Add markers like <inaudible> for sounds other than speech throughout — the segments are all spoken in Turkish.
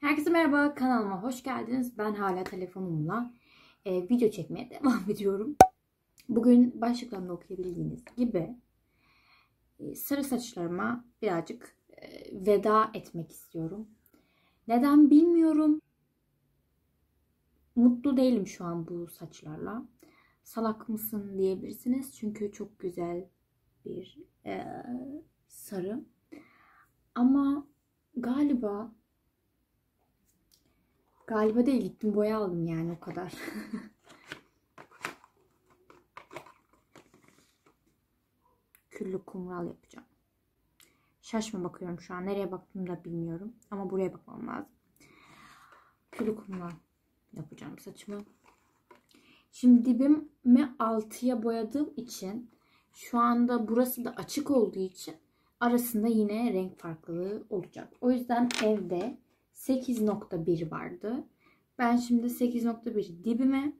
Herkese merhaba kanalıma hoş geldiniz. Ben hala telefonumla e, video çekmeye devam <laughs> ediyorum. Bugün başlıklarında okuyabildiğiniz gibi e, sarı saçlarıma birazcık e, veda etmek istiyorum. Neden bilmiyorum. Mutlu değilim şu an bu saçlarla. Salak mısın diyebilirsiniz. Çünkü çok güzel bir e, sarı. Ama galiba galiba değil gittim boya aldım yani o kadar. <laughs> Küllü kumral yapacağım. Şaşma bakıyorum şu an. Nereye baktığımı da bilmiyorum. Ama buraya bakmam lazım. Küllü kumral yapacağım saçımı. Şimdi dibimi altıya boyadığım için şu anda burası da açık olduğu için arasında yine renk farklılığı olacak. O yüzden evde 8.1 vardı. Ben şimdi 8.1 dibime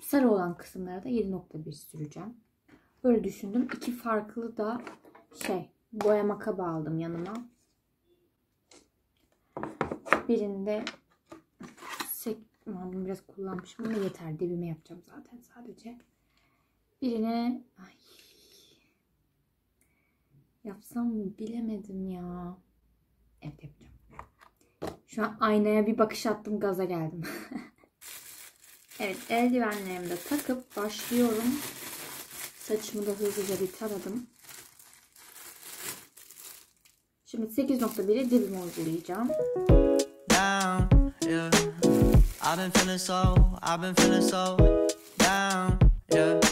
sarı olan kısımlara da 7.1 süreceğim. Böyle düşündüm. İki farklı da şey boyama kabı aldım yanıma. Birinde bunu biraz kullanmışım ama yeter. Dibime yapacağım zaten sadece. Birine ay, yapsam mı bilemedim ya. Evet yapacağım. Şu an aynaya bir bakış attım gaza geldim. <laughs> evet eldivenlerimi de takıp başlıyorum. Saçımı da hızlıca bir taradım. Şimdi 8.1'i dibime uygulayacağım. Down, yeah. I've been feeling so, I've been feeling so down, yeah.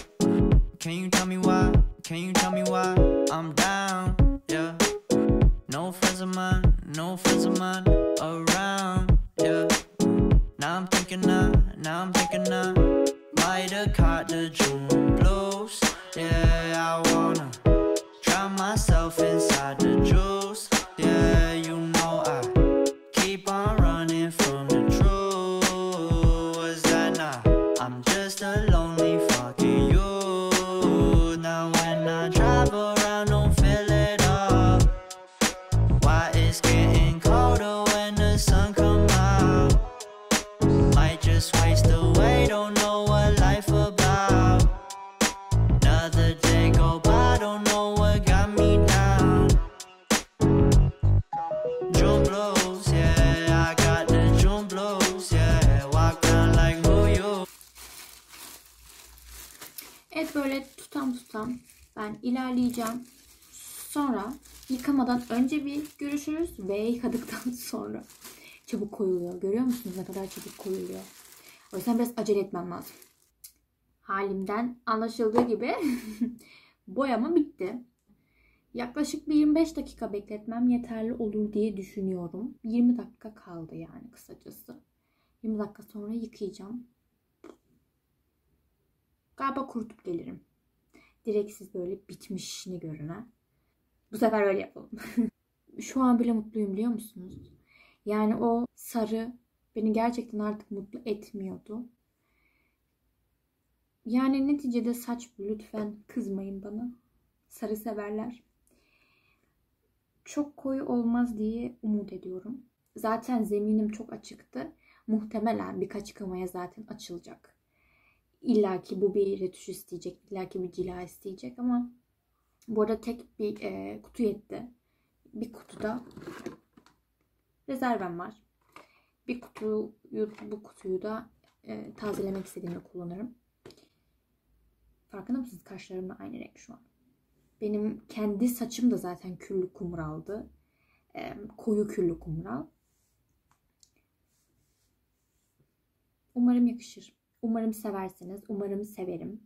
Can you tell me why? Can you tell me why I'm down, yeah. No friends of mine, no friends of mine around, yeah. Now I'm thinking I, now I'm thinking I might have caught the June blues, yeah. I wanna drown myself inside the juice, Evet böyle tutam tutam ben ilerleyeceğim. Sonra yıkamadan önce bir görüşürüz ve yıkadıktan <laughs> sonra çabuk koyuluyor. Görüyor musunuz ne kadar çabuk koyuluyor? O yüzden biraz acele etmem lazım. Halimden anlaşıldığı gibi <laughs> boyama bitti. Yaklaşık bir 25 dakika bekletmem yeterli olur diye düşünüyorum. 20 dakika kaldı yani kısacası. 20 dakika sonra yıkayacağım. Galiba kurutup gelirim. Direksiz böyle bitmişini görünen. Bu sefer öyle yapalım. <laughs> Şu an bile mutluyum biliyor musunuz? Yani o sarı beni gerçekten artık mutlu etmiyordu. Yani neticede saç. Lütfen kızmayın bana. Sarı severler. Çok koyu olmaz diye umut ediyorum. Zaten zeminim çok açıktı. Muhtemelen birkaç yıkamaya zaten açılacak. İlla ki bu bir retüş isteyecek. illa ki bir cila isteyecek ama bu arada tek bir e, kutu yetti. Bir kutuda rezervem var. Bir kutuyu, bu kutuyu da e, tazelemek istediğimde kullanırım. Farkında mısınız? Kaşlarımla aynı renk şu an. Benim kendi saçım da zaten küllü kumraldı. E, koyu küllü kumral. Umarım yakışır. Umarım seversiniz. Umarım severim.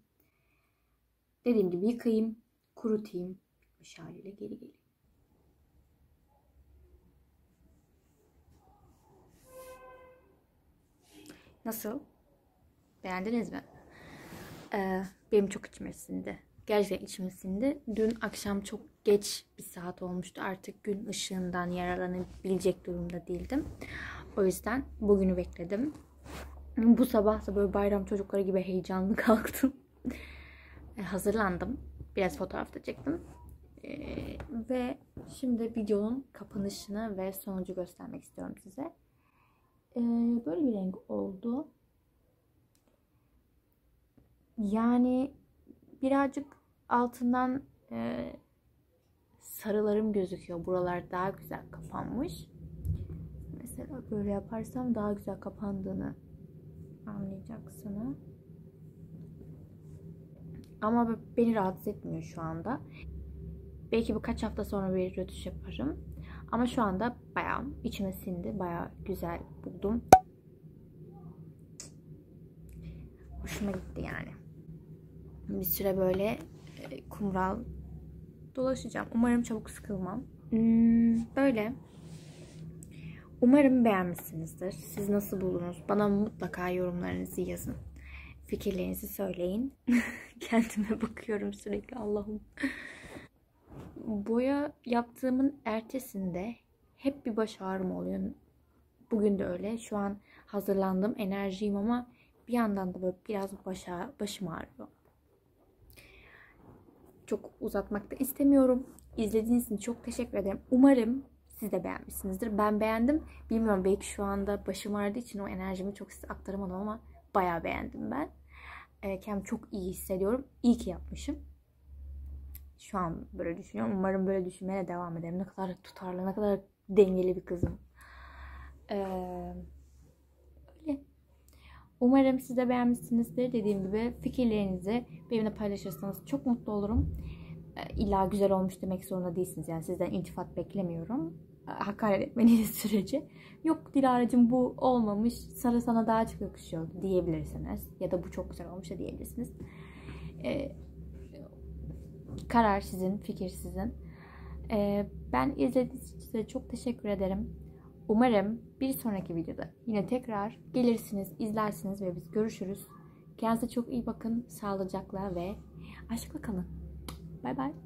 Dediğim gibi yıkayayım, kurutayım. Bu haliyle geri geleyim. Nasıl? Beğendiniz mi? Ee, benim çok içime sindi. Gerçekten içime sindi. Dün akşam çok geç bir saat olmuştu. Artık gün ışığından yararlanabilecek durumda değildim. O yüzden bugünü bekledim. Bu sabah da böyle bayram çocukları gibi heyecanlı <laughs> kalktım. hazırlandım. Biraz fotoğraf da çektim. Ee, ve şimdi videonun kapanışını ve sonucu göstermek istiyorum size. Ee, böyle bir renk oldu. Yani birazcık altından e, sarılarım gözüküyor. Buralar daha güzel kapanmış. Mesela böyle yaparsam daha güzel kapandığını anlayacaksınız. Ama beni rahatsız etmiyor şu anda. Belki birkaç hafta sonra bir rötuş yaparım. Ama şu anda bayağı içime sindi. Bayağı güzel buldum. Hoşuma gitti yani. Bir süre böyle e, kumral dolaşacağım. Umarım çabuk sıkılmam. Hmm, böyle. Umarım beğenmişsinizdir. Siz nasıl buldunuz? Bana mutlaka yorumlarınızı yazın. Fikirlerinizi söyleyin. <laughs> Kendime bakıyorum sürekli Allah'ım. Boya yaptığımın ertesinde hep bir baş ağrım oluyor. Bugün de öyle. Şu an hazırlandım, enerjiyim ama bir yandan da böyle biraz başa, başım ağrıyor. Çok uzatmak da istemiyorum. İzlediğiniz için çok teşekkür ederim. Umarım siz de beğenmişsinizdir. Ben beğendim. Bilmiyorum belki şu anda başım ağrıdığı için o enerjimi çok size aktaramadım ama bayağı beğendim ben. E, kendimi çok iyi hissediyorum. İyi ki yapmışım. Şu an böyle düşünüyorum. Umarım böyle düşünmeye devam ederim. Ne kadar tutarlı, ne kadar dengeli bir kızım. Ee, öyle. Umarım siz de beğenmişsinizdir. Dediğim gibi fikirlerinizi benimle paylaşırsanız çok mutlu olurum. Ee, illa güzel olmuş demek zorunda değilsiniz. Yani sizden iltifat beklemiyorum. Ee, hakaret etmeniz <laughs> sürece. Yok Dilara'cığım bu olmamış. Sarı sana daha çok yakışıyor diyebilirsiniz. Ya da bu çok güzel olmuş da diyebilirsiniz. Ee, karar sizin, fikir sizin. Ee, ben izlediğiniz için size çok teşekkür ederim. Umarım bir sonraki videoda yine tekrar gelirsiniz, izlersiniz ve biz görüşürüz. Kendinize çok iyi bakın, sağlıcakla ve aşkla kalın. Bay bay.